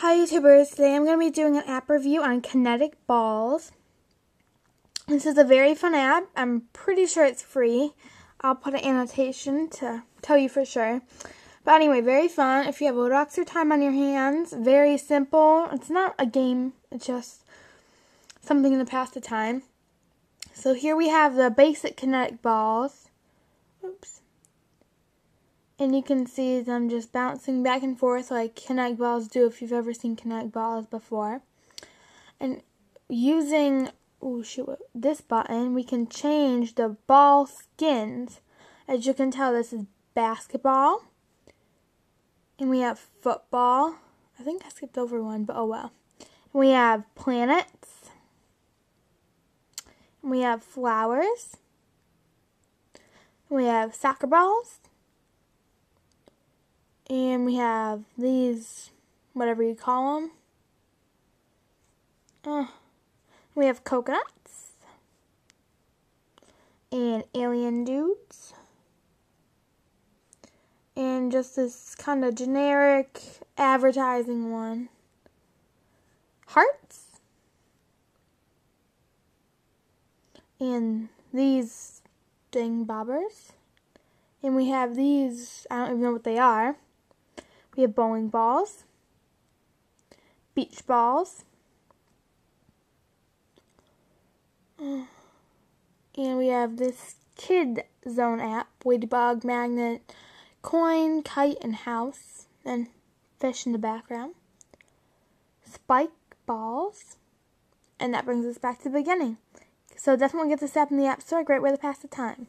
Hi YouTubers, today I'm going to be doing an app review on Kinetic Balls. This is a very fun app. I'm pretty sure it's free. I'll put an annotation to tell you for sure. But anyway, very fun. If you have little extra time on your hands, very simple. It's not a game, it's just something in the past of time. So here we have the basic kinetic balls. Oops. And you can see them just bouncing back and forth like kinetic balls do if you've ever seen kinetic balls before. And using oh shoot, this button, we can change the ball skins. As you can tell, this is basketball. And we have football. I think I skipped over one, but oh well. And we have planets. And we have flowers. And we have soccer balls. And we have these, whatever you call them. Uh, we have coconuts. And alien dudes. And just this kind of generic advertising one. Hearts. And these ding bobbers. And we have these, I don't even know what they are. We have bowling balls, beach balls, and we have this Kid Zone app, Ladybug, Magnet, Coin, Kite, and House, and fish in the background, spike balls, and that brings us back to the beginning. So definitely get this app in the App Store, great way to pass the time.